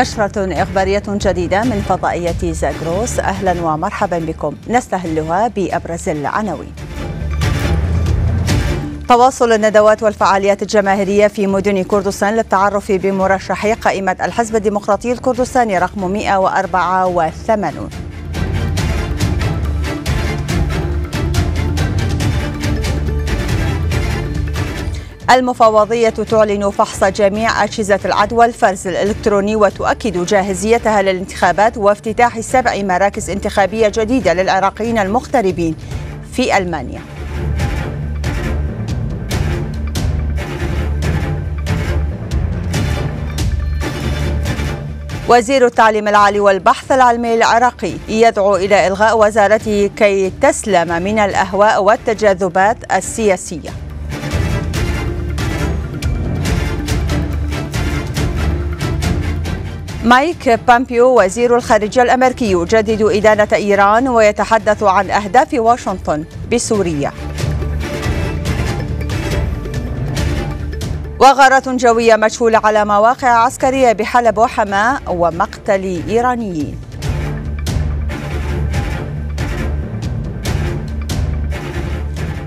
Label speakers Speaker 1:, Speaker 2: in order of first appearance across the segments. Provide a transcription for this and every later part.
Speaker 1: نشرة إخبارية جديدة من فضائية زاغروس أهلا ومرحبا بكم. نستهلها بأبرز العناوين. تواصل الندوات والفعاليات الجماهيرية في مدن كردستان للتعرف بمرشحي قائمة الحزب الديمقراطي الكردستاني رقم 184 المفوضية تعلن فحص جميع أجهزة العدوى الفرز الإلكتروني وتؤكد جاهزيتها للانتخابات وافتتاح سبع مراكز انتخابية جديدة للعراقيين المغتربين في ألمانيا. وزير التعليم العالي والبحث العلمي العراقي يدعو إلى إلغاء وزارته كي تسلم من الأهواء والتجاذبات السياسية. مايك بامبيو وزير الخارجية الأمريكي يجدد إدانة إيران ويتحدث عن أهداف واشنطن بسوريا. وغارات جوية مجهولة على مواقع عسكرية بحلب وحماة ومقتل إيرانيين.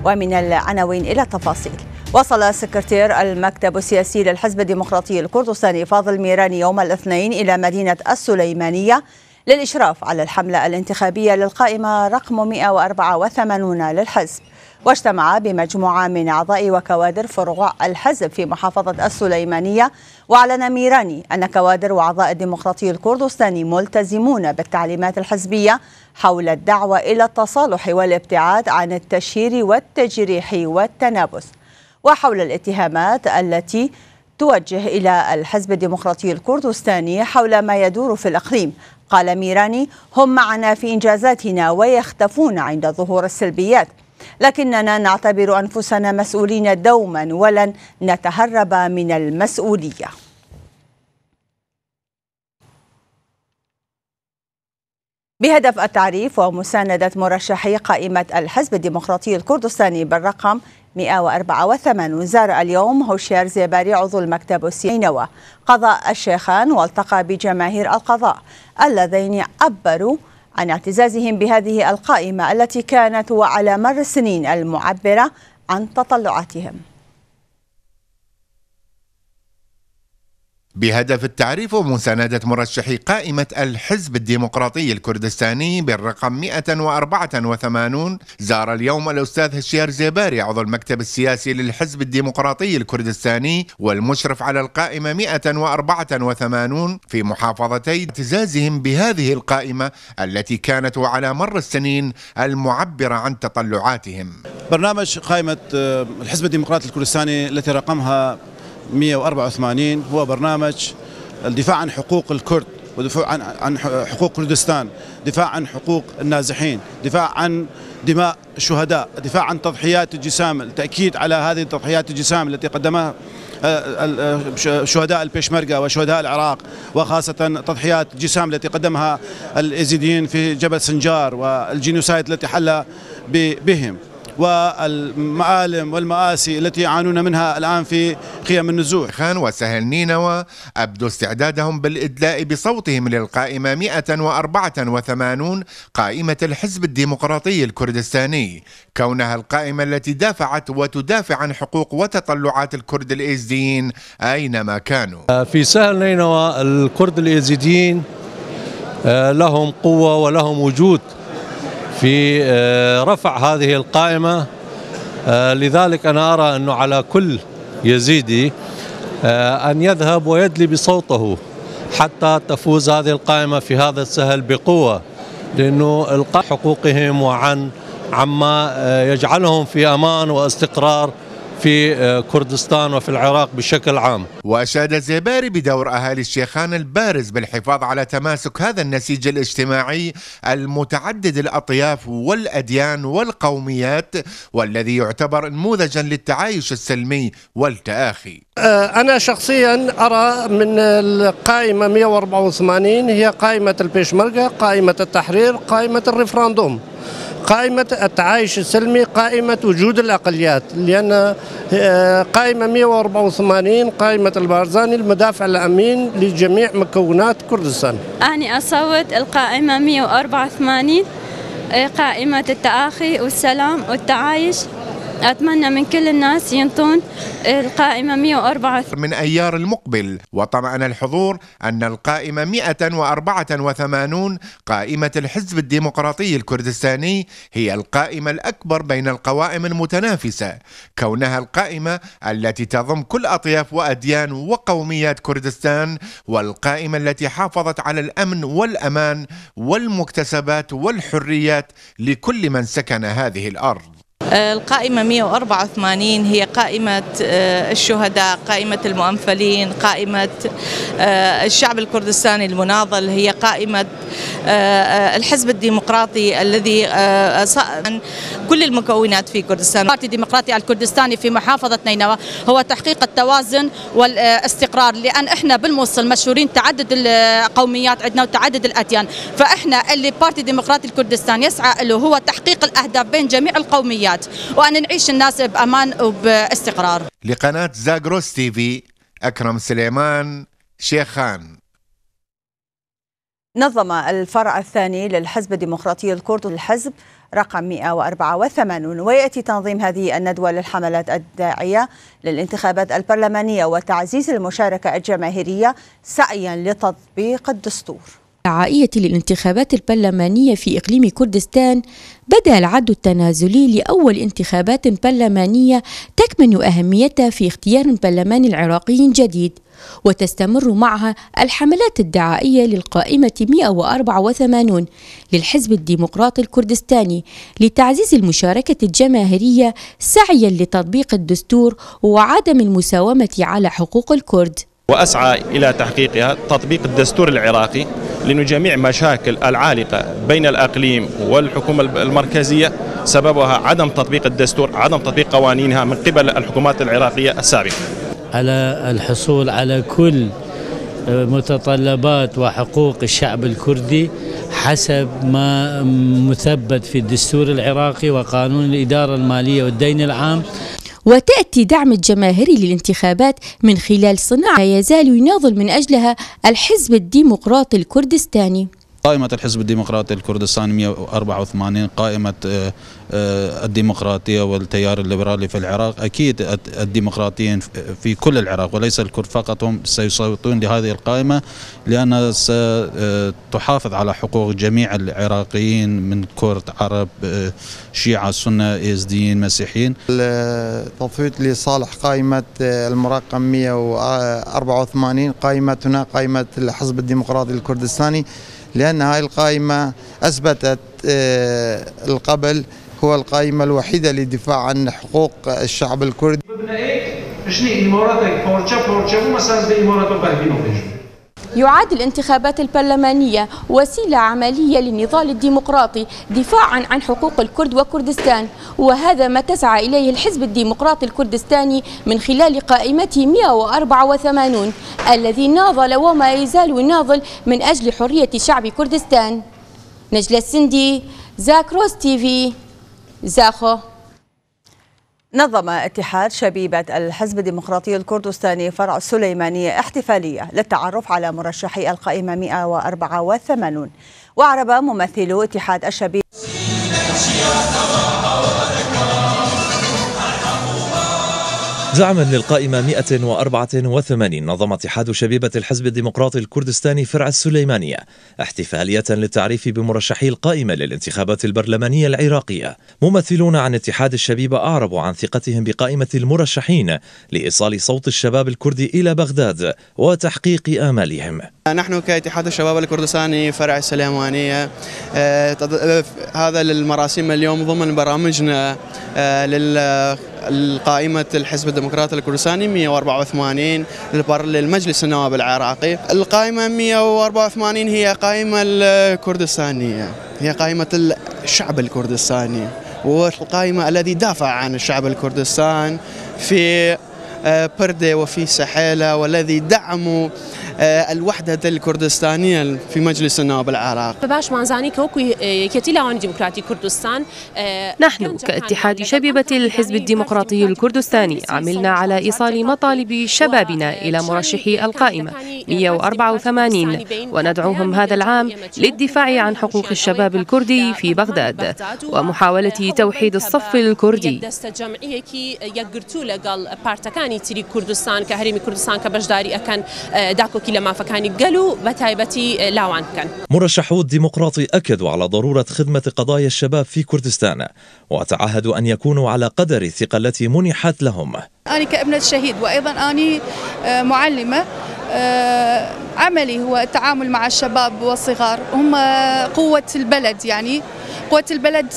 Speaker 1: ومن العناوين إلى التفاصيل. وصل سكرتير المكتب السياسي للحزب الديمقراطي الكردستاني فاضل ميراني يوم الاثنين إلى مدينة السليمانية للإشراف على الحملة الانتخابية للقائمة رقم 184 للحزب. واجتمع بمجموعة من أعضاء وكوادر فروع الحزب في محافظة السليمانية وأعلن ميراني أن كوادر وأعضاء الديمقراطي الكردستاني ملتزمون بالتعليمات الحزبية حول الدعوة إلى التصالح والابتعاد عن التشهير والتجريح والتنابس وحول الاتهامات التي توجه إلى الحزب الديمقراطي الكردستاني حول ما يدور في الإقليم. قال ميراني هم معنا في إنجازاتنا ويختفون عند ظهور السلبيات. لكننا نعتبر أنفسنا مسؤولين دوما ولن نتهرب من المسؤولية. بهدف التعريف ومساندة مرشحي قائمة الحزب الديمقراطي الكردستاني بالرقم 184 زار اليوم هوشيار زيباري عضو المكتب السينوى قضاء الشيخان والتقى بجماهير القضاء اللذين عبروا عن اعتزازهم بهذه القائمة التي كانت وعلى مر السنين المعبرة عن تطلعاتهم.
Speaker 2: بهدف التعريف ومساندة مرشحي قائمة الحزب الديمقراطي الكردستاني بالرقم 184 زار اليوم الأستاذ هشيار زيباري عضو المكتب السياسي للحزب الديمقراطي الكردستاني والمشرف على القائمة 184 في محافظتي اعتزازهم بهذه القائمة التي كانت على مر السنين المعبرة عن تطلعاتهم.
Speaker 3: برنامج قائمة آه، الحزب الديمقراطي الكردستاني التي رقمها 184 هو برنامج الدفاع عن حقوق الكرد ودفاع عن حقوق كردستان، دفاع عن حقوق النازحين، دفاع عن دماء الشهداء، دفاع عن تضحيات الجسام، التأكيد على هذه التضحيات الجسام التي قدمها آه، شهداء البيشمركة وشهداء العراق وخاصة تضحيات الجسام التي قدمها الإيزيديين في جبل سنجار والجينوسايد التي حل بهم. والمعالم والمآسي التي يعانون منها الآن في خيام النزوح.
Speaker 2: خان وسهل نينوى أبدوا استعدادهم بالإدلاء بصوتهم للقائمة 184 قائمة الحزب الديمقراطي الكردستاني. كونها القائمة التي دافعت وتدافع عن حقوق وتطلعات الكرد الإيزديين أينما كانوا.
Speaker 4: في سهل نينوى الكرد الإيزيديين آه، لهم قوة ولهم وجود. في آه، رفع هذه القائمة. آه، لذلك أنا أرى أنه على كل يزيدي آه، أن يذهب ويدلي بصوته حتى تفوز هذه القائمة في هذا السهل بقوة. لأنه إلقاء حقوقهم وعن عما يجعلهم في أمان واستقرار في آه، كردستان وفي العراق بشكل عام.
Speaker 2: وأشاد الزيباري بدور أهالي الشيخان البارز بالحفاظ على تماسك هذا النسيج الاجتماعي المتعدد الأطياف والأديان والقوميات والذي يعتبر نموذجا للتعايش السلمي والتآخي.
Speaker 5: آه، أنا شخصيا أرى من القائمة 184 هي قائمة البيشمركة قائمة التحرير قائمة ال referendum. قائمة التعايش السلمي قائمة وجود الأقليات لأن آه، قائمة 184 قائمة البارزاني المدافع الأمين لجميع مكونات كردستان.
Speaker 6: أنا أصوت القائمة 184 آه، قائمة التآخي والسلام والتعايش. أتمنى من كل الناس ينطون القائمة 104
Speaker 2: من أيار المقبل وطمأن الحضور أن القائمة 184 قائمة الحزب الديمقراطي الكردستاني هي القائمة الأكبر بين القوائم المتنافسة كونها القائمة التي تضم كل أطياف وأديان وقوميات كردستان والقائمة التي حافظت على الأمن والأمان والمكتسبات والحريات لكل من سكن هذه الأرض.
Speaker 7: القائمة 184 هي قائمة آه، الشهداء قائمة المؤنفلين قائمة آه، الشعب الكردستاني المناضل هي قائمة آه، الحزب الديمقراطي الذي كل المكونات في كردستان.
Speaker 8: البارتي الديمقراطي الكردستاني في محافظة نينوى هو تحقيق التوازن والاستقرار لأن إحنا بالموصل مشهورين تعدد القوميات عندنا وتعدد الأديان. فإحنا اللي بارتي ديمقراطي الكردستان يسعى له هو تحقيق الأهداف بين جميع القوميات. وأن نعيش الناس بأمان وباستقرار.
Speaker 2: لقناة زاغروس تي في أكرم سليمان شيخان.
Speaker 1: نظم الفرع الثاني للحزب الديمقراطي الكردي الحزب رقم 184 ويأتي تنظيم هذه الندوة للحملات الداعية للانتخابات البرلمانية وتعزيز المشاركة الجماهيرية سعيا لتطبيق الدستور.
Speaker 9: الدعائية للانتخابات البرلمانية في إقليم كردستان بدأ العد التنازلي لأول انتخابات برلمانية تكمن أهميتها في اختيار برلمان عراقي جديد وتستمر معها الحملات الدعائية للقائمة 184 للحزب الديمقراطي الكردستاني لتعزيز المشاركة الجماهيرية سعيا لتطبيق الدستور وعدم المساومة على حقوق الكرد.
Speaker 10: وأسعى إلى تحقيقها تطبيق الدستور العراقي لأن جميع مشاكل العالقة بين الأقليم والحكومة المركزية. سببها عدم تطبيق الدستور عدم تطبيق قوانينها من قبل الحكومات العراقية السابقة.
Speaker 11: على الحصول على كل متطلبات وحقوق الشعب الكردي حسب ما مثبت في الدستور العراقي وقانون الإدارة المالية والدين العام.
Speaker 9: وتأتي دعم الجماهيري للانتخابات من خلال صناعة يزال يناضل من أجلها الحزب الديمقراطي الكردستاني.
Speaker 3: قائمة الحزب الديمقراطي الكردستاني 184 قائمة آه، آه، الديمقراطية والتيار الليبرالي في العراق أكيد الديمقراطيين في كل العراق وليس الكرد فقط هم سيصوتون لهذه القائمة لأنها ستحافظ على حقوق جميع العراقيين من كرد عرب آه، شيعة سنة إيزديين مسيحيين.
Speaker 12: التصويت لصالح قائمة المرقم 184 قائمتنا قائمة الحزب الديمقراطي الكردستاني. لأن هاي القائمة أثبتت آه، القبل هو القائمة الوحيدة للدفاع عن حقوق الشعب الكردي.
Speaker 9: يعد الانتخابات البرلمانية وسيلة عملية للنضال الديمقراطي دفاعا عن حقوق الكرد وكردستان وهذا ما تسعى إليه الحزب الديمقراطي الكردستاني من خلال قائمته 184 الذي ناضل وما يزال يناضل من أجل حرية شعب كردستان. نجلة السندي زاكروس تي في زاخو.
Speaker 1: نظم اتحاد شبيبة الحزب الديمقراطي الكردستاني فرع السليمانية احتفالية للتعرف على مرشحي القائمة 184 وأعرب ممثلو اتحاد الشبيبة
Speaker 13: دعما للقائمة 184 نظم اتحاد شبيبة الحزب الديمقراطي الكردستاني فرع السليمانية احتفالية للتعريف بمرشحي القائمة للانتخابات البرلمانية العراقية. ممثلون عن اتحاد الشبيبة أعربوا عن ثقتهم بقائمة المرشحين لإيصال صوت الشباب الكردي إلى بغداد وتحقيق آمالهم.
Speaker 14: نحن كاتحاد الشباب الكردستاني فرع السليمانية آه، آه، هذا للمراسيم اليوم ضمن برامجنا آه، للقائمة الحزب الديمقراطي الكردستاني 184 للمجلس النواب العراقي. القائمة 184 هي قائمة الكردستانية. هي قائمة الشعب الكردستاني. والقائمة الذي دافع عن الشعب الكردستان في بردة وفي سحيلة والذي دعموا الوحدة الكردستانية في مجلس النواب
Speaker 15: باش مانزاني كوكو ديمقراطي كردستان
Speaker 16: نحن كاتحاد شبيبة الحزب الديمقراطي الكردستاني عملنا على إيصال مطالب شبابنا إلى مرشحي القائمة 184 وندعوهم هذا العام للدفاع عن حقوق الشباب الكردي في بغداد. ومحاولة توحيد الصف الكردي.
Speaker 15: كردستان كهرمي كردستان كبشداري أكن داكو وەکی لە مافەکانی گەل و بە تایبەتی لاوان بکەن
Speaker 13: مرشحو الديمقراطي أكدوا على ضرورة خدمة قضايا الشباب في كردستان وتعهدوا أن يكونوا على قدر الثقة التي منحت لهم.
Speaker 17: أنا كابنة شهيد وأيضا أنا معلمة عملي هو التعامل مع الشباب والصغار. هم قوة البلد يعني قوة البلد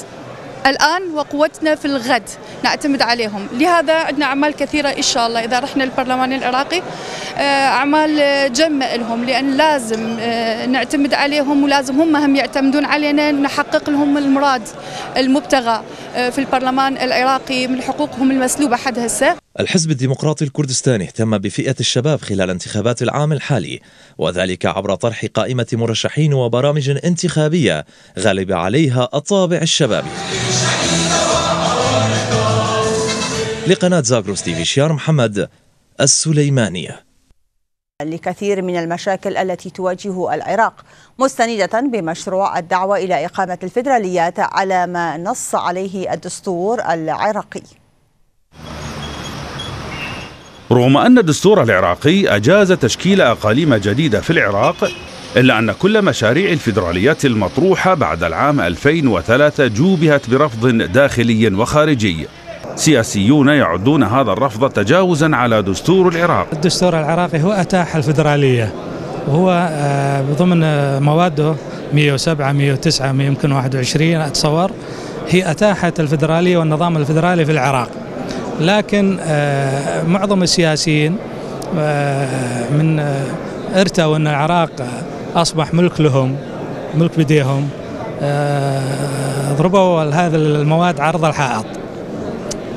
Speaker 17: الآن وقوتنا في الغد نعتمد عليهم. لهذا عندنا أعمال كثيرة إن شاء الله. إذا رحنا البرلمان العراقي أعمال جمة لهم لأن لازم نعتمد عليهم ولازم هم هم يعتمدون علينا. نحقق لهم المراد المبتغى في البرلمان العراقي من حقوقهم المسلوبة حد هسه.
Speaker 13: الحزب الديمقراطي الكردستاني اهتم بفئة الشباب خلال انتخابات العام الحالي وذلك عبر طرح قائمة مرشحين وبرامج انتخابية غالب عليها الطابع الشبابي لقناة زاغروس تيفي شيار محمد السليمانية
Speaker 1: لكثير من المشاكل التي تواجه العراق مستندة بمشروع الدعوة إلى إقامة الفيدراليات على ما نص عليه الدستور العراقي.
Speaker 18: رغم أن الدستور العراقي أجاز تشكيل أقاليم جديدة في العراق إلا أن كل مشاريع الفيدراليات المطروحة بعد العام 2003 جوبهت برفض داخلي وخارجي. سياسيون يعدون هذا الرفض تجاوزا على دستور العراق.
Speaker 19: الدستور العراقي هو أتاح الفيدرالية وهو ضمن مواده 107 109 يمكن 21 أتصور. هي أتاحت الفيدرالية والنظام الفيدرالي في العراق. لكن معظم السياسيين من ارتوا أن العراق أصبح ملك لهم ملك بديهم ضربوا هذا المواد عرض الحائط.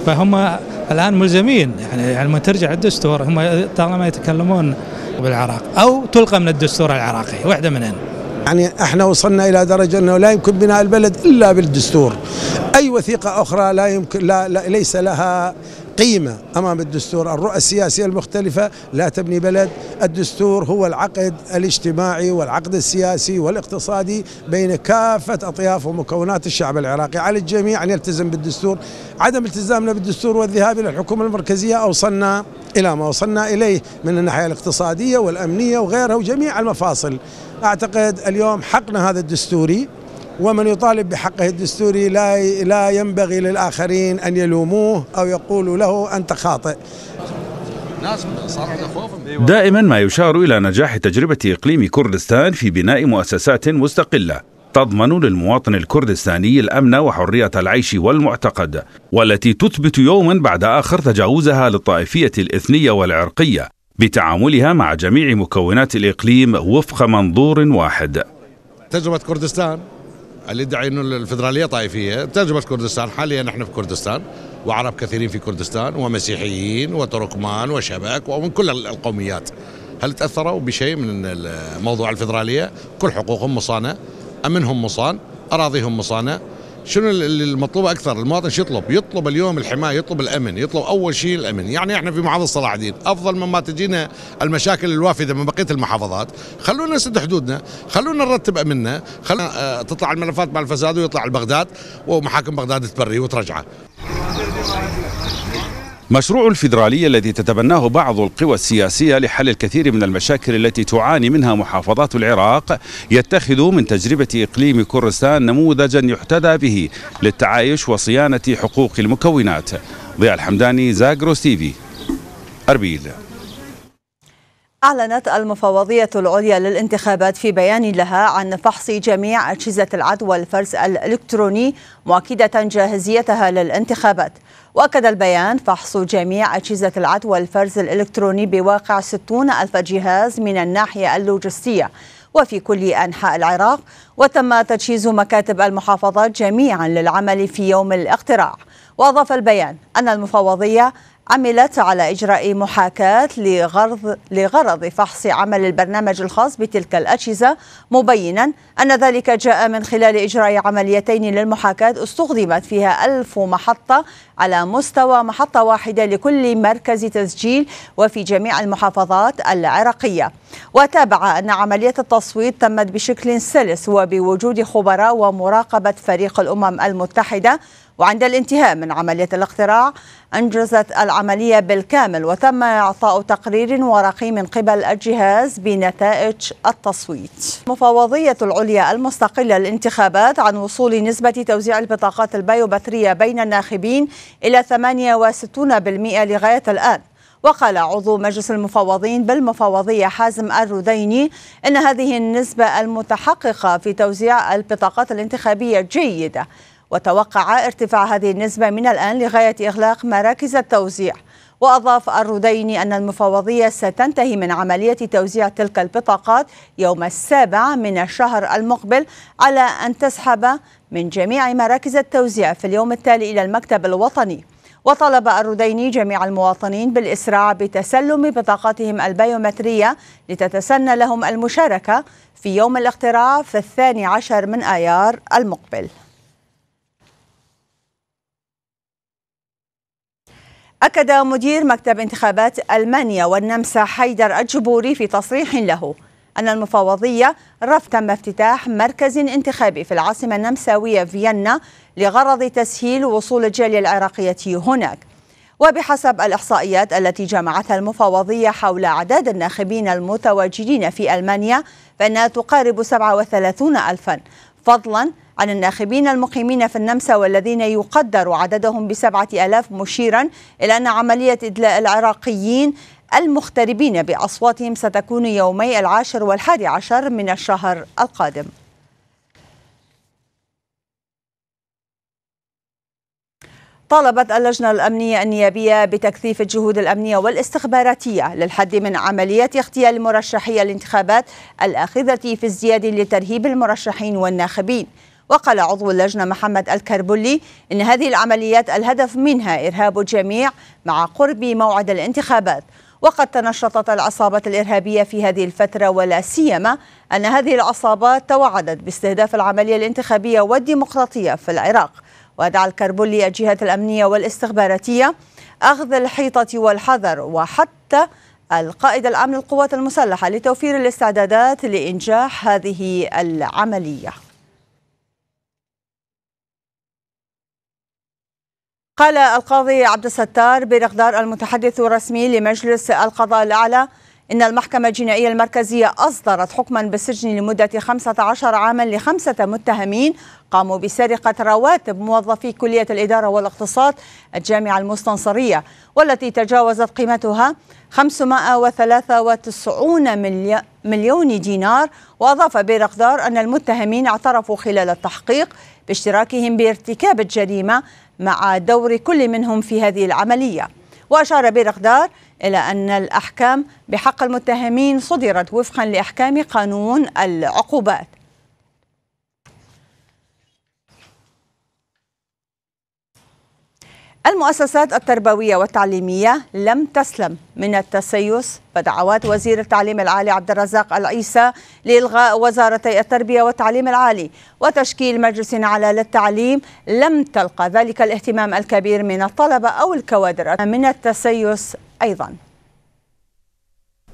Speaker 19: فهم الآن ملزمين. يعني يعني لما ترجع الدستور هم طالما يتكلمون بالعراق. أو تلقى من الدستور العراقي. واحدة منهن
Speaker 20: يعني إحنا وصلنا إلى درجة انه لا يمكن بناء البلد الا بالدستور. اي وثيقة أخرى لا يمكن لا, لا ليس لها قيمة أمام الدستور. الرؤى السياسية المختلفة لا تبني بلد. الدستور هو العقد الاجتماعي والعقد السياسي والاقتصادي بين كافة أطياف ومكونات الشعب العراقي. على الجميع أن يلتزم بالدستور. عدم التزامنا بالدستور والذهاب إلى الحكومة المركزية أوصلنا إلى ما وصلنا إليه من الناحية الاقتصادية والأمنية وغيرها وجميع المفاصل أعتقد اليوم حقنا هذا الدستوري ومن يطالب بحقه الدستوري لا لا ينبغي للآخرين أن يلوموه أو يقولوا له أنت خاطئ.
Speaker 18: دائما ما يشار إلى نجاح تجربة إقليم كردستان في بناء مؤسسات مستقلة تضمن للمواطن الكردستاني الأمن وحرية العيش والمعتقد والتي تثبت يوما بعد آخر تجاوزها للطائفية الإثنية والعرقية بتعاملها مع جميع مكونات الإقليم وفق منظور واحد.
Speaker 21: تجربة كردستان اللي يدعي إنه الفدرالية طائفية تجربة كردستان. حاليا نحن في كردستان وعرب كثيرين في كردستان ومسيحيين وتركمان وشبك ومن كل القوميات. هل تأثروا بشيء من موضوع الفدرالية؟ كل حقوقهم مصانة. أمنهم مصان أراضيهم مصانه شنو المطلوب أكثر؟ المواطن شو يطلب؟ يطلب اليوم الحماية يطلب الأمن يطلب أول شيء الأمن. يعني إحنا في محافظة صلاح الدين أفضل مما تجينا المشاكل الوافدة من بقية المحافظات. خلونا نسد حدودنا خلونا نرتب أمننا خلونا تطلع الملفات مع الفساد ويطلع لبغداد ومحاكم بغداد تبري وترجعه.
Speaker 18: مشروع الفيدرالية الذي تتبناه بعض القوى السياسية لحل الكثير من المشاكل التي تعاني منها محافظات العراق يتخذ من تجربة إقليم كردستان نموذجا يحتذى به للتعايش وصيانة حقوق المكونات. ضياء الحمداني زاغروس تيفي أربيل.
Speaker 1: أعلنت المفوضية العليا للانتخابات في بيان لها عن فحص جميع أجهزة العد والفرز الإلكتروني مؤكدة جاهزيتها للانتخابات. وأكد البيان فحص جميع أجهزة العد والفرز الإلكتروني بواقع 60 ألف جهاز من الناحية اللوجستية وفي كل أنحاء العراق وتم تجهيز مكاتب المحافظات جميعا للعمل في يوم الاقتراع. وأضاف البيان أن المفوضية عملت على إجراء محاكاة لغرض, لغرض فحص عمل البرنامج الخاص بتلك الأجهزة. مبينا أن ذلك جاء من خلال إجراء عمليتين للمحاكاة استخدمت فيها ألف محطة على مستوى محطة واحدة لكل مركز تسجيل وفي جميع المحافظات العراقية. وتابع أن عملية التصويت تمت بشكل سلس وبوجود خبراء ومراقبة فريق الأمم المتحدة. وعند الانتهاء من عملية الاقتراع أنجزت العملية بالكامل وتم إعطاء تقرير ورقي من قبل الجهاز بنتائج التصويت. مفوضية العليا المستقلة للانتخابات عن وصول نسبة توزيع البطاقات البيومترية بين الناخبين إلى 68% لغاية الآن. وقال عضو مجلس المفوضين بالمفوضية حازم الرديني أن هذه النسبة المتحققة في توزيع البطاقات الانتخابية جيدة. وتوقع ارتفاع هذه النسبة من الآن لغاية إغلاق مراكز التوزيع. وأضاف الرديني أن المفوضية ستنتهي من عملية توزيع تلك البطاقات يوم السابع من الشهر المقبل على أن تسحب من جميع مراكز التوزيع في اليوم التالي إلى المكتب الوطني. وطلب الرديني جميع المواطنين بالإسراع بتسلم بطاقاتهم البيومترية لتتسنى لهم المشاركة في يوم الاقتراع في الثاني عشر من آيار المقبل. أكد مدير مكتب انتخابات ألمانيا والنمسا حيدر الجبوري في تصريح له أن المفوضية رف تم افتتاح مركز انتخابي في العاصمة النمساوية فيينا لغرض تسهيل وصول الجالية العراقية هناك. وبحسب الإحصائيات التي جمعتها المفوضية حول أعداد الناخبين المتواجدين في ألمانيا فإنها تقارب 37 ألفا فضلا عن الناخبين المقيمين في النمسا والذين يقدر عددهم بسبعة ألاف مشيرا إلى أن عملية إدلاء العراقيين المغتربين بأصواتهم ستكون يومي العاشر والحادي عشر من الشهر القادم. طالبت اللجنة الأمنية النيابية بتكثيف الجهود الأمنية والاستخباراتية للحد من عمليات اغتيال مرشحي الانتخابات الآخذة في ازدياد لترهيب المرشحين والناخبين. وقال عضو اللجنة محمد الكربلي إن هذه العمليات الهدف منها إرهاب الجميع مع قرب موعد الانتخابات. وقد تنشطت العصابة الإرهابية في هذه الفترة ولا سيما أن هذه العصابات توعدت باستهداف العملية الانتخابية والديمقراطية في العراق. ودعا الكربلي الجهات الأمنية والاستخباراتية أخذ الحيطة والحذر وحتى القائد العام للقوات المسلحة لتوفير الاستعدادات لإنجاح هذه العملية. قال القاضي عبد الستار برغدار المتحدث الرسمي لمجلس القضاء الأعلى إن المحكمة الجنائية المركزية أصدرت حكما بالسجن لمدة 15 عاما لخمسة متهمين قاموا بسرقة رواتب موظفي كلية الإدارة والاقتصاد الجامعة المستنصرية والتي تجاوزت قيمتها 593 مليون دينار وأضاف بيرقدار أن المتهمين اعترفوا خلال التحقيق باشتراكهم بارتكاب الجريمة مع دور كل منهم في هذه العملية. وأشار بيرقدار إلى أن الأحكام بحق المتهمين صدرت وفقا لأحكام قانون العقوبات. المؤسسات التربوية والتعليمية لم تسلم من التسيس فدعوات وزير التعليم العالي عبد الرزاق العيسى لإلغاء وزارتي التربية والتعليم العالي وتشكيل مجلس على للتعليم لم تلقى ذلك الاهتمام الكبير من الطلبة أو الكوادر. من التسيس أيضاً.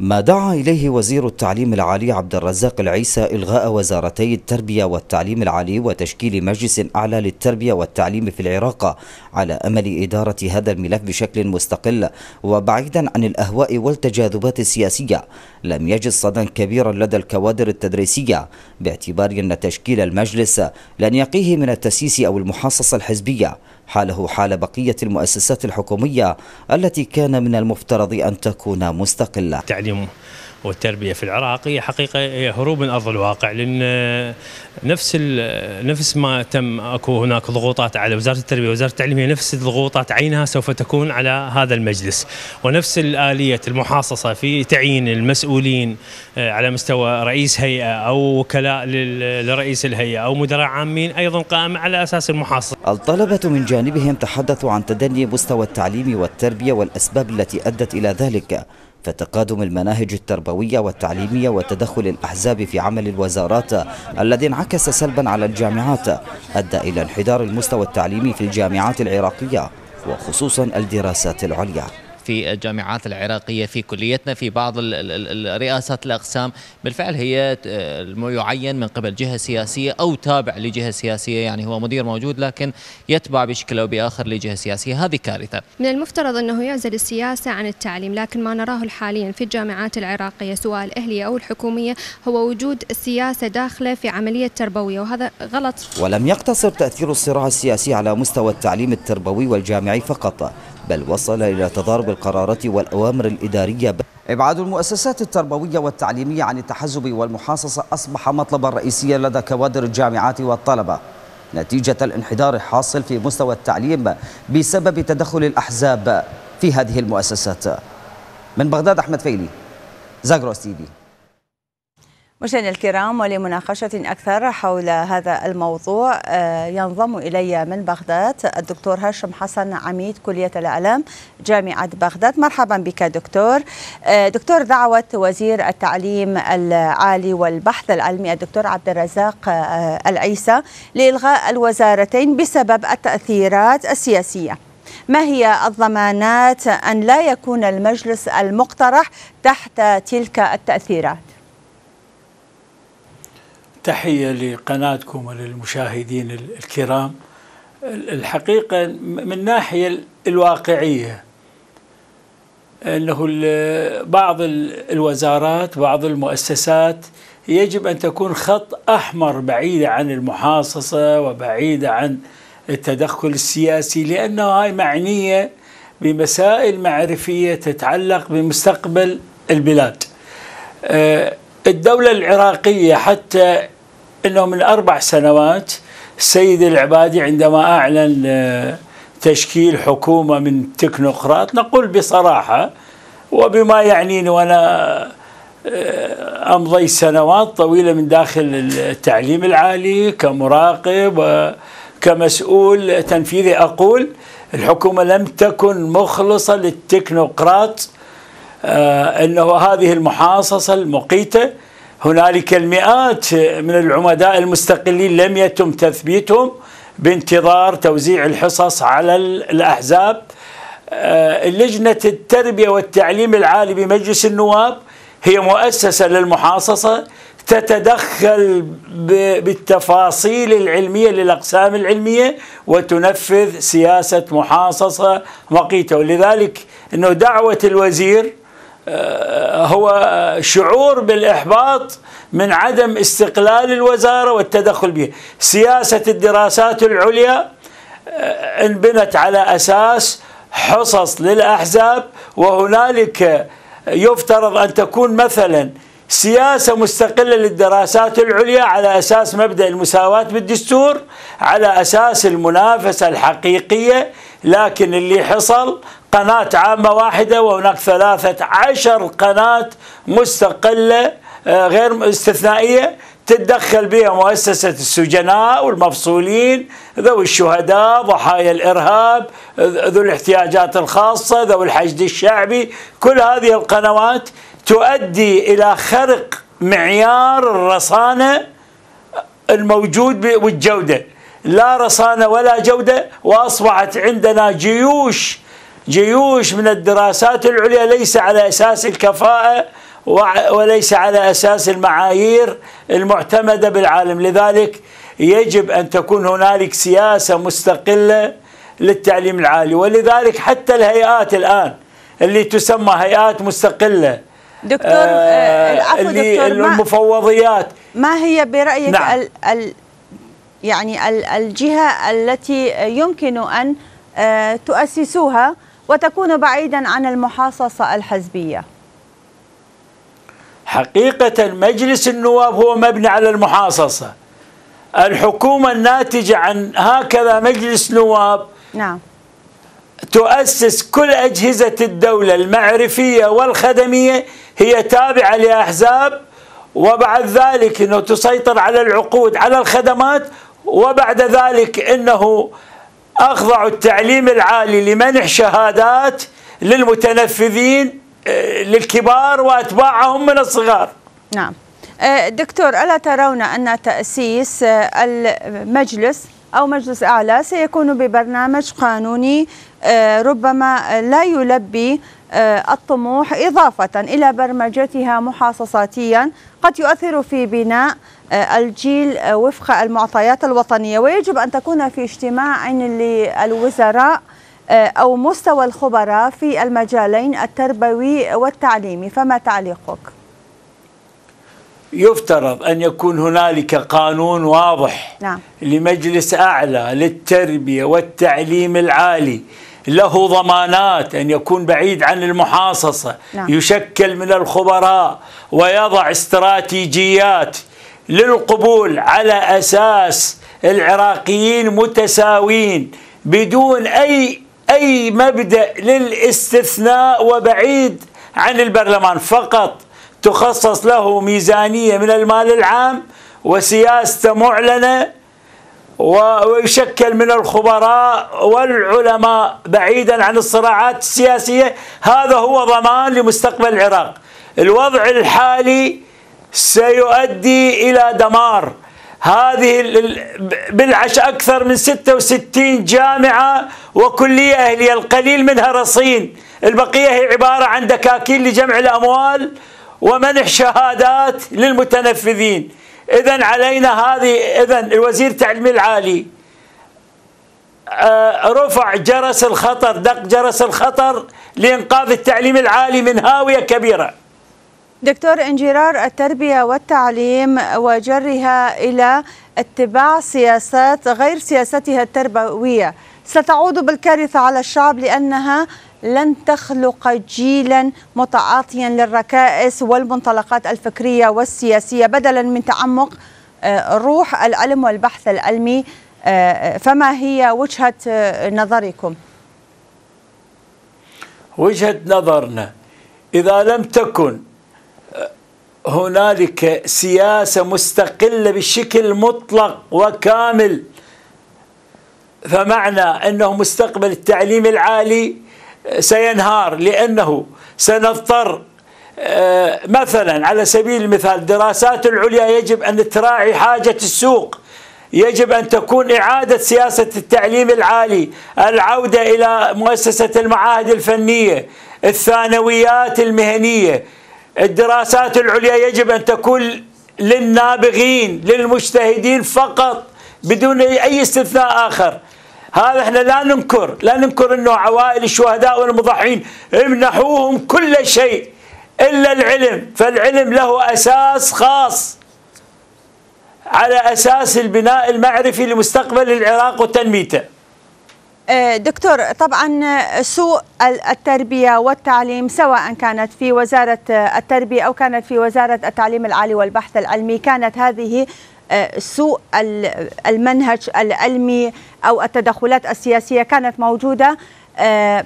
Speaker 22: ما دعا إليه وزير التعليم العالي عبد الرزاق العيسى إلغاء وزارتي التربية والتعليم العالي وتشكيل مجلس أعلى للتربية والتعليم في العراق على أمل إدارة هذا الملف بشكل مستقل وبعيدا عن الأهواء والتجاذبات السياسية. لم يجد صدى كبيرا لدى الكوادر التدريسية باعتبار أن تشكيل المجلس لن يقيه من التسييس أو المحاصصة الحزبية. حاله حال بقية المؤسسات الحكومية التي كان من المفترض أن تكون مستقلة.
Speaker 23: التعليم
Speaker 24: والتربية في العراق هي حقيقة هي هروب من أرض الواقع لأن نفس نفس ما تم أكو هناك ضغوطات على وزارة التربية ووزارة التعليم هي نفس الضغوطات عينها سوف تكون على هذا المجلس ونفس الآلية المحاصصة في تعيين المسؤولين على مستوى رئيس هيئة أو وكلاء لرئيس الهيئة أو مدراء عامين أيضا قائمه على أساس المحاصصة.
Speaker 22: الطلبة من جانبهم تحدثوا عن تدني مستوى التعليم والتربية والأسباب التي أدت إلى ذلك فتقادم المناهج التربوية والتعليمية وتدخل الأحزاب في عمل الوزارات الذي انعكس سلبا على الجامعات أدى إلى انحدار المستوى التعليمي في الجامعات العراقية وخصوصا الدراسات العليا.
Speaker 23: في الجامعات العراقية في كليتنا في بعض رئاسات الأقسام. بالفعل هي يعين من قبل جهة سياسية أو تابع لجهة سياسية يعني هو مدير موجود لكن يتبع بشكل أو بآخر لجهة سياسية. هذه كارثة.
Speaker 25: من المفترض أنه يعزل السياسة عن التعليم لكن ما نراه حاليا في الجامعات العراقية سواء الأهلية أو الحكومية هو وجود السياسة داخلة في عملية تربوية وهذا غلط.
Speaker 22: ولم يقتصر تأثير الصراع السياسي على مستوى التعليم التربوي والجامعي فقط. بل وصل إلى تضارب القرارات والأوامر الإدارية. إبعاد المؤسسات التربوية والتعليمية عن التحزب والمحاصصة أصبح مطلبا رئيسيا لدى كوادر الجامعات والطلبة. نتيجة الانحدار الحاصل في مستوى التعليم بسبب تدخل الأحزاب في هذه المؤسسات. من بغداد أحمد فيلي زاغروس تي في.
Speaker 1: مشاهدينا الكرام ولمناقشة أكثر حول هذا الموضوع ينضم إلي من بغداد الدكتور هاشم حسن عميد كلية الإعلام جامعة بغداد. مرحبا بك دكتور. دكتور دعوة وزير التعليم العالي والبحث العلمي الدكتور عبد الرزاق العيسى لإلغاء الوزارتين بسبب التأثيرات السياسية. ما هي الضمانات أن لا يكون المجلس المقترح تحت تلك التأثيرات؟
Speaker 26: تحية لقناتكم وللمشاهدين الكرام. الحقيقة من الناحية الواقعية أنه بعض الوزارات بعض المؤسسات يجب أن تكون خط أحمر بعيدة عن المحاصصة وبعيدة عن التدخل السياسي لأنه هاي معنية بمسائل معرفية تتعلق بمستقبل البلاد. الدولة العراقية حتى أنه من أربع سنوات السيد العبادي عندما أعلن تشكيل حكومة من تكنوقراط نقول بصراحة وبما يعنيني وأنا أمضي سنوات طويلة من داخل التعليم العالي كمراقب وكمسؤول تنفيذي أقول الحكومة لم تكن مخلصة للتكنوقراط آه إنه هذه المحاصصة المقيتة هنالك المئات من العمداء المستقلين لم يتم تثبيتهم بانتظار توزيع الحصص على الأحزاب. آه لجنه التربية والتعليم العالي بمجلس النواب هي مؤسسة للمحاصصة تتدخل بالتفاصيل العلمية للأقسام العلمية وتنفذ سياسة محاصصة مقيته ولذلك إنه دعوة الوزير هو شعور بالإحباط من عدم استقلال الوزارة والتدخل بها سياسة الدراسات العليا انبنت على أساس حصص للأحزاب وهنالك يفترض أن تكون مثلا سياسة مستقلة للدراسات العليا على أساس مبدأ المساواة بالدستور على أساس المنافسة الحقيقية لكن اللي حصل قناة عامة واحدة وهناك ثلاثة عشر قناة مستقلة غير استثنائية تتدخل بها مؤسسة السجناء والمفصولين ذوي الشهداء ضحايا الإرهاب ذو الاحتياجات الخاصة ذوي الحشد الشعبي. كل هذه القنوات تؤدي إلى خرق معيار الرصانة الموجود والجودة. لا رصانة ولا جودة وأصبحت عندنا جيوش جيوش من الدراسات العليا ليس على أساس الكفاءة وليس على أساس المعايير المعتمدة بالعالم. لذلك يجب أن تكون هنالك سياسة مستقلة للتعليم العالي. ولذلك حتى الهيئات الآن اللي تسمى هيئات مستقلة
Speaker 1: دكتور آه العفو
Speaker 26: اللي
Speaker 1: دكتور
Speaker 26: المفوضيات.
Speaker 1: ما هي برأيك
Speaker 26: نعم.
Speaker 1: ال ال يعني ال الجهة التي يمكن أن آه تؤسسوها وتكون بعيدا عن المحاصصة الحزبية.
Speaker 26: حقيقة مجلس النواب هو مبني على المحاصصة. الحكومة الناتجة عن هكذا مجلس نواب
Speaker 1: نعم.
Speaker 26: تؤسس كل أجهزة الدولة المعرفية والخدمية هي تابعة لأحزاب وبعد ذلك أنه تسيطر على العقود على الخدمات وبعد ذلك أنه أخضع التعليم العالي لمنح شهادات للمتنفذين آه، للكبار وأتباعهم من الصغار.
Speaker 1: نعم. آه، دكتور ألا ترون أن تأسيس آه، المجلس أو مجلس أعلى سيكون ببرنامج قانوني ربما لا يلبي الطموح إضافة إلى برمجتها محاصصاتيا قد يؤثر في بناء الجيل وفق المعطيات الوطنية ويجب أن تكون في اجتماع للوزراء أو مستوى الخبراء في المجالين التربوي والتعليمي فما تعليقك؟
Speaker 26: يفترض أن يكون هنالك قانون واضح
Speaker 1: نعم.
Speaker 26: لمجلس أعلى للتربية والتعليم العالي له ضمانات أن يكون بعيد عن المحاصصة
Speaker 1: نعم.
Speaker 26: يشكل من الخبراء ويضع استراتيجيات للقبول على أساس العراقيين متساوين بدون أي أي مبدأ للاستثناء وبعيد عن البرلمان. فقط تخصص له ميزانية من المال العام وسياسته معلنة ويشكل من الخبراء والعلماء بعيدا عن الصراعات السياسية. هذا هو ضمان لمستقبل العراق. الوضع الحالي سيؤدي إلى دمار. هذه بالعش أكثر من 66 جامعة وكلية أهلية القليل منها رصين. البقية هي عبارة عن دكاكين لجمع الأموال ومنح شهادات للمتنفذين. إذا علينا هذه إذا الوزير التعليم العالي آه، رفع جرس الخطر دق جرس الخطر لإنقاذ التعليم العالي من هاوية كبيرة.
Speaker 1: دكتور انجرار التربية والتعليم وجرها إلى اتباع سياسات غير سياستها التربوية ستعود بالكارثة على الشعب لأنها لن تخلق جيلا متعاطيا للركائز والمنطلقات الفكرية والسياسية بدلا من تعمق آه، روح العلم والبحث العلمي آه، فما هي وجهة آه، نظركم؟
Speaker 26: وجهة نظرنا إذا لم تكن هنالك سياسة مستقلة بشكل مطلق وكامل. فمعنى أنه مستقبل التعليم العالي سينهار لأنه سنضطر آه، مثلا على سبيل المثال الدراسات العليا يجب أن تراعي حاجة السوق. يجب أن تكون إعادة سياسة التعليم العالي العودة إلى مؤسسة المعاهد الفنية الثانويات المهنية. الدراسات العليا يجب أن تكون للنابغين للمجتهدين فقط بدون أي استثناء آخر. هذا إحنا لا ننكر لا ننكر إنه عوائل الشهداء والمضحين امنحوهم كل شيء إلا العلم. فالعلم له أساس خاص على أساس البناء المعرفي لمستقبل العراق وتنميته.
Speaker 1: دكتور طبعا سوء التربية والتعليم سواء كانت في وزارة التربية أو كانت في وزارة التعليم العالي والبحث العلمي كانت هذه آه، سوء المنهج العلمي أو التدخلات السياسية كانت موجودة آه،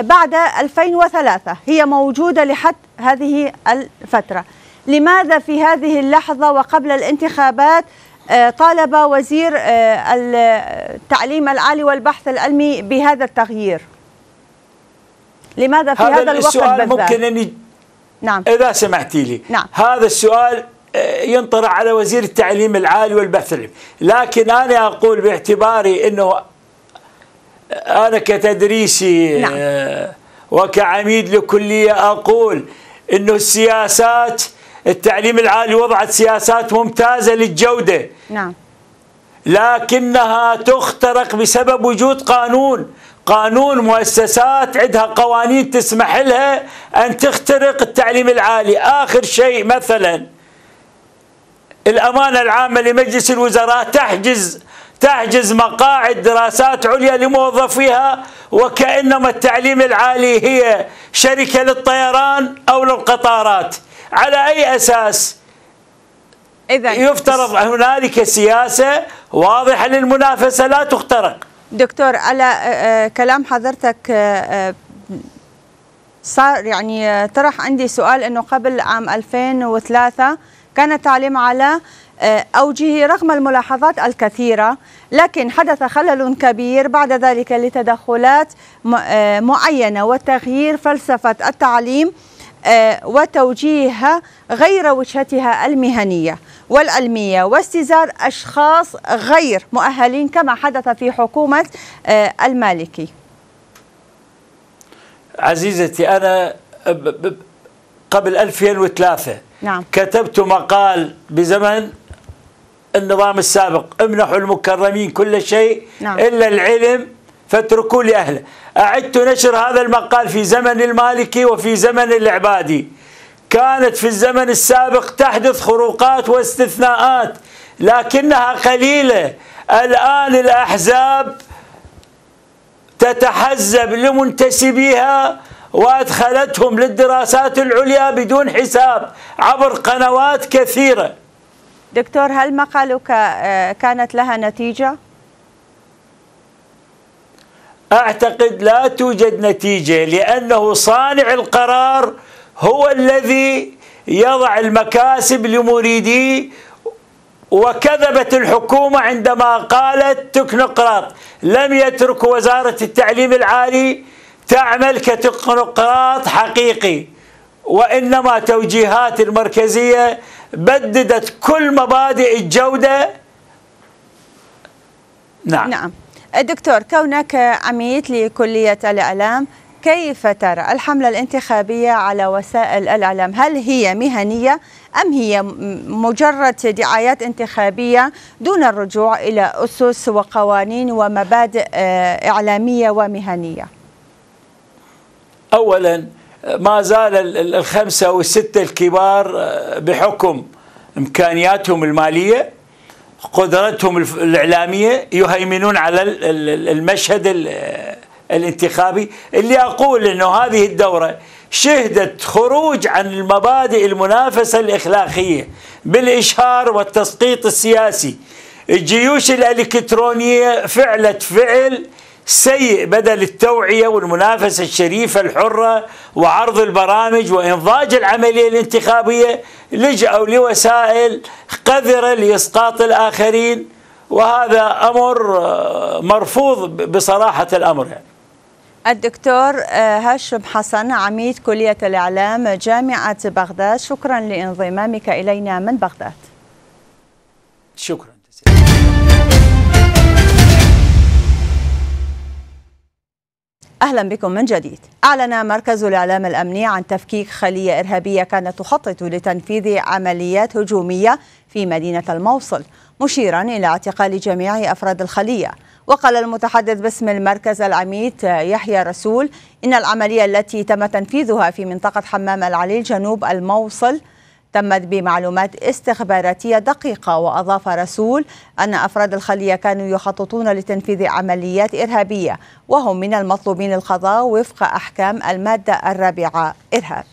Speaker 1: بعد 2003 هي موجودة لحد هذه الفترة. لماذا في هذه اللحظة وقبل الانتخابات آه، طالب وزير التعليم العالي والبحث العلمي بهذا التغيير لماذا في هذا, هذا الوقت
Speaker 26: السؤال بالذات؟ ممكن أني
Speaker 1: نعم
Speaker 26: إذا سمحتي لي
Speaker 1: نعم.
Speaker 26: هذا السؤال ينطرح على وزير التعليم العالي والبحث العلمي لكن أنا أقول باعتباري أنه أنا كتدريسي
Speaker 1: نعم.
Speaker 26: وكعميد لكلية أقول أنه السياسات التعليم العالي وضعت سياسات ممتازة للجودة.
Speaker 1: نعم.
Speaker 26: لكنها تخترق بسبب وجود قانون. قانون مؤسسات عندها قوانين تسمح لها أن تخترق التعليم العالي. آخر شيء مثلا الأمانة العامة لمجلس الوزراء تحجز تحجز مقاعد دراسات عليا لموظفيها وكأنما التعليم العالي هي شركة للطيران أو للقطارات. على أي أساس؟
Speaker 1: إذا
Speaker 26: يفترض هنالك سياسة واضحة للمنافسة لا تخترق.
Speaker 1: دكتور على آه، آه، كلام حضرتك آه، صار يعني طرح عندي سؤال إنه قبل عام 2003 كان التعليم على أوجه رغم الملاحظات الكثيرة لكن حدث خلل كبير بعد ذلك لتدخلات معينة وتغيير فلسفة التعليم وتوجيهها غير وجهتها المهنية والعلمية واستزار أشخاص غير مؤهلين كما حدث في حكومة آه، المالكي
Speaker 26: عزيزتي أنا قبل 2003
Speaker 1: نعم.
Speaker 26: كتبت مقال بزمن النظام السابق امنحوا المكرمين كل شيء
Speaker 1: نعم.
Speaker 26: إلا العلم فاتركوا لأهله. أعدت نشر هذا المقال في زمن المالكي وفي زمن العبادي. كانت في الزمن السابق تحدث خروقات واستثناءات لكنها قليلة. الآن الأحزاب تتحزب لمنتسبيها وأدخلتهم للدراسات العليا بدون حساب عبر قنوات كثيرة.
Speaker 1: دكتور هل مقالك آه، كانت لها نتيجة؟
Speaker 26: أعتقد لا توجد نتيجة لأنه صانع القرار هو الذي يضع المكاسب لمريديه وكذبت الحكومة عندما قالت تكنوقراط. لم يترك وزارة التعليم العالي تعمل كتكنوقراط حقيقي وإنما توجيهات المركزية بددت كل مبادئ الجودة.
Speaker 1: نعم. نعم. دكتور كونك عميد لكلية الإعلام كيف ترى الحملة الانتخابية على وسائل الإعلام؟ هل هي مهنية أم هي مجرد دعايات انتخابية دون الرجوع إلى أسس وقوانين ومبادئ آه، إعلامية ومهنية؟
Speaker 26: أولا ما زال الخمسة والستة الكبار آه، بحكم إمكانياتهم المالية قدرتهم الإعلامية يهيمنون على المشهد الانتخابي اللي أقول أنه هذه الدورة شهدت خروج عن المبادئ المنافسة الإخلاقية بالإشهار والتسقيط السياسي. الجيوش الإلكترونية فعلت فعل سيء بدل التوعية والمنافسة الشريفة الحرة وعرض البرامج وإنضاج العملية الانتخابية لجأوا لوسائل قذرة لإسقاط الآخرين. وهذا أمر مرفوض بصراحة الأمر يعني.
Speaker 1: الدكتور آه، هاشم حسن عميد كلية الإعلام جامعة بغداد. شكرا لانضمامك إلينا من بغداد.
Speaker 26: شكرا.
Speaker 1: أهلا بكم من جديد. أعلن مركز الإعلام الأمني عن تفكيك خلية إرهابية كانت تخطط لتنفيذ عمليات هجومية في مدينة الموصل مشيرا إلى اعتقال جميع أفراد الخلية. وقال المتحدث باسم المركز العميد يحيى رسول إن العملية التي تم تنفيذها في منطقة حمام العليل جنوب الموصل تمت بمعلومات استخباراتية دقيقة وأضاف رسول أن أفراد الخلية كانوا يخططون لتنفيذ عمليات إرهابية وهم من المطلوبين القضاء وفق أحكام المادة الرابعة. إرهاب.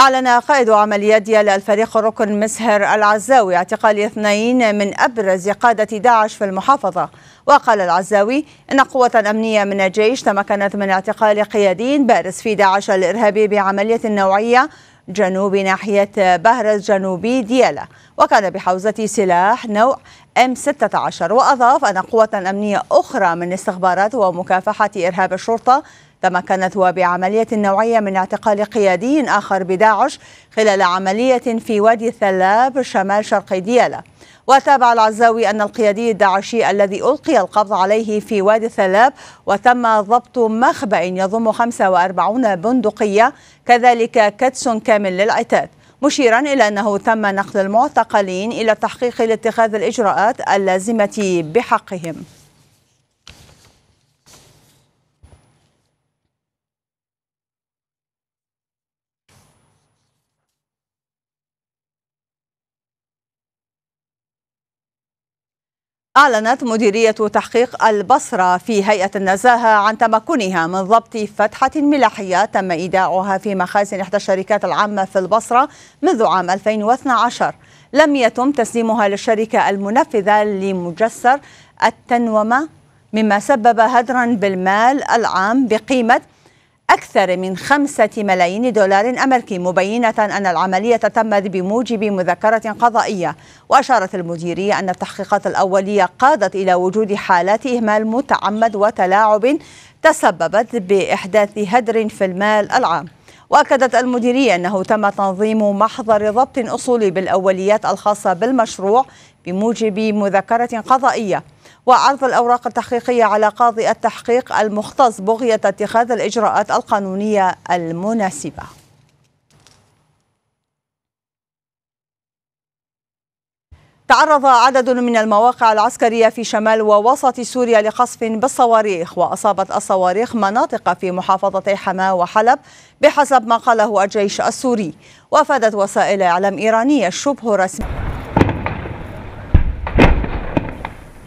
Speaker 1: أعلن قائد عمليات ديال الفريق ركن مسهر العزاوي اعتقال اثنين من أبرز قادة داعش في المحافظة. وقال العزاوي إن قوة أمنية من الجيش تمكنت من اعتقال قيادي بارز في داعش الإرهابي بعملية نوعية جنوب ناحية بهرز جنوبي ديالى. وكان بحوزة سلاح نوع M16 وأضاف أن قوة أمنية أخرى من استخبارات ومكافحة إرهاب الشرطة تمكنت وبعملية نوعية من اعتقال قيادي آخر بداعش خلال عملية في وادي ثلاب شمال شرقي ديالى. وتابع العزاوي أن القيادي الداعشي الذي ألقي القبض عليه في وادي ثلاب وتم ضبط مخبأ يضم 45 بندقية كذلك كدس كامل للعتاد. مشيرا إلى أنه تم نقل المعتقلين إلى التحقيق لاتخاذ الإجراءات اللازمة بحقهم. أعلنت مديرية تحقيق البصرة في هيئة النزاهة عن تمكنها من ضبط فتحة ملاحية تم إيداعها في مخازن إحدى الشركات العامة في البصرة منذ عام 2012 لم يتم تسليمها للشركة المنفذة لمجسر التنومة مما سبب هدرا بالمال العام بقيمة أكثر من خمسة ملايين دولار أمريكي مبينة أن العملية تمت بموجب مذكرة قضائية. وأشارت المديرية أن التحقيقات الأولية قادت إلى وجود حالات إهمال متعمد وتلاعب تسببت بإحداث هدر في المال العام. وأكدت المديرية أنه تم تنظيم محضر ضبط أصولي بالأوليات الخاصة بالمشروع بموجب مذكرة قضائية. وعرض الأوراق التحقيقية على قاضي التحقيق المختص بغية اتخاذ الإجراءات القانونية المناسبة. تعرض عدد من المواقع العسكرية في شمال ووسط سوريا لقصف بالصواريخ وأصابت الصواريخ مناطق في محافظتي حماة وحلب بحسب ما قاله الجيش السوري. وأفادت وسائل إعلام إيرانية شبه رسمي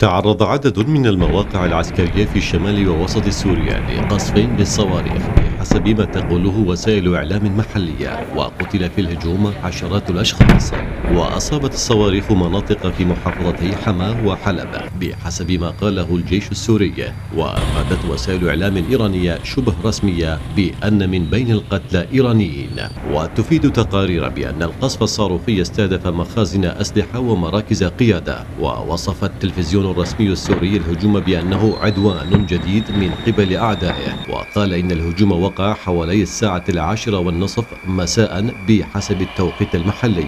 Speaker 27: تعرض عدد من المواقع العسكرية في شمال ووسط سوريا لقصف بالصواريخ. بحسب ما تقوله وسائل إعلام محلية وقتل في الهجوم عشرات الأشخاص وأصابت الصواريخ مناطق في محافظتي حما وحلب بحسب ما قاله الجيش السوري وأفادت وسائل إعلام إيرانية شبه رسمية بأن من بين القتلى إيرانيين. وتفيد تقارير بأن القصف الصاروخي استهدف مخازن أسلحة ومراكز قيادة ووصف التلفزيون الرسمي السوري الهجوم بأنه عدوان جديد من قبل أعدائه وقال إن الهجوم وقع حوالي الساعة العاشرة والنصف مساء بحسب التوقيت المحلي.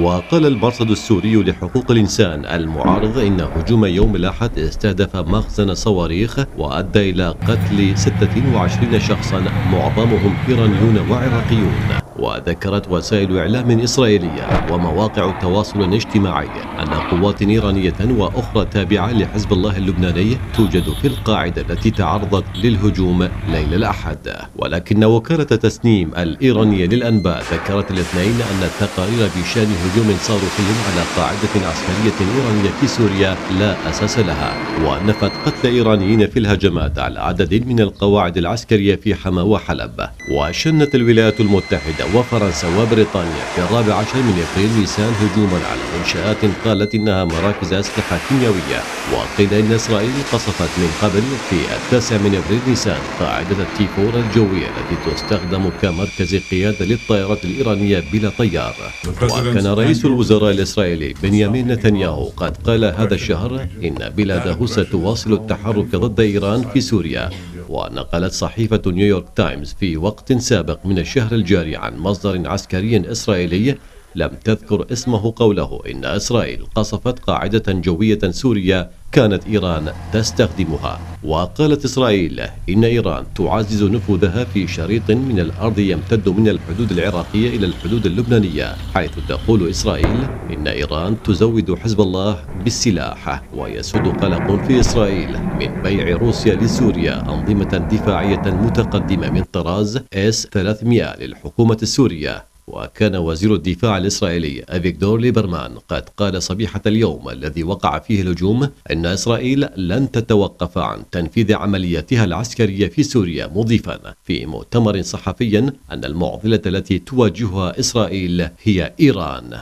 Speaker 27: وقال المرصد السوري لحقوق الإنسان المعارض إن هجوم يوم الأحد استهدف مخزن صواريخ وأدى إلى قتل 26 شخصا معظمهم إيرانيون وعراقيون. وذكرت وسائل إعلام إسرائيلية ومواقع التواصل الاجتماعي أن قوات إيرانية وأخرى تابعة لحزب الله اللبناني توجد في القاعدة التي تعرضت للهجوم ليل الأحد. ولكن وكالة تسنيم الإيرانية للأنباء ذكرت الاثنين أن التقارير بشأن هجوم صاروخي على قاعدة عسكرية إيرانية في سوريا لا أساس لها. ونفت قتل إيرانيين في الهجمات على عدد من القواعد العسكرية في حما وحلب. وشنت الولايات المتحدة وفرنسا وبريطانيا في الرابع عشر من إبريل نيسان هجوما على منشآت قالت إنها مراكز أسلحة كيميائية وقيل ان إسرائيل قصفت من قبل في التاسع من إبريل نيسان قاعدة التيفور الجوية التي تستخدم كمركز قيادة للطائرات الإيرانية بلا طيار. وكان رئيس الوزراء الإسرائيلي بنيامين نتنياهو قد قال هذا الشهر إن بلاده ستواصل التحرك ضد إيران في سوريا ونقلت صحيفة نيويورك تايمز في وقت سابق من الشهر الجاري عن مصدر عسكري إسرائيلي لم تذكر اسمه قوله. إن إسرائيل قصفت قاعدة جوية سورية كانت إيران تستخدمها. وقالت إسرائيل إن إيران تعزز نفوذها في شريط من الأرض يمتد من الحدود العراقية إلى الحدود اللبنانية حيث تقول إسرائيل إن إيران تزود حزب الله بالسلاح ويسود قلق في إسرائيل من بيع روسيا لسوريا أنظمة دفاعية متقدمة من طراز اس 300 للحكومة السورية. وكان وزير الدفاع الإسرائيلي أفيغدور ليبرمان قد قال صبيحة اليوم الذي وقع فيه الهجوم أن إسرائيل لن تتوقف عن تنفيذ عملياتها العسكرية في سوريا مضيفا. في مؤتمر صحفي أن المعضلة التي تواجهها إسرائيل هي إيران.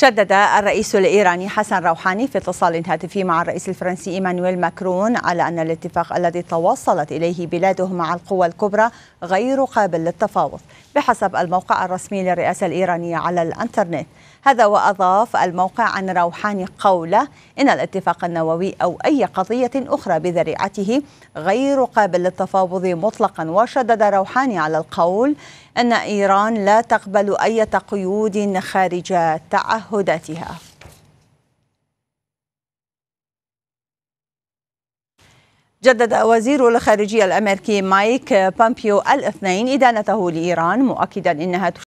Speaker 1: شدد الرئيس الإيراني حسن روحاني في اتصال هاتفي مع الرئيس الفرنسي إيمانويل ماكرون على أن الاتفاق الذي توصلت إليه بلاده مع القوى الكبرى غير قابل للتفاوض بحسب الموقع الرسمي للرئاسة الإيرانية على الإنترنت. هذا وأضاف الموقع عن روحاني قوله إن الاتفاق النووي أو أي قضية أخرى بذريعته غير قابل للتفاوض مطلقا وشدد روحاني على القول أن إيران لا تقبل أي قيود خارج تعهداتها. جدد وزير الخارجية الأمريكي مايك بامبيو الاثنين إدانته لإيران مؤكدا إنها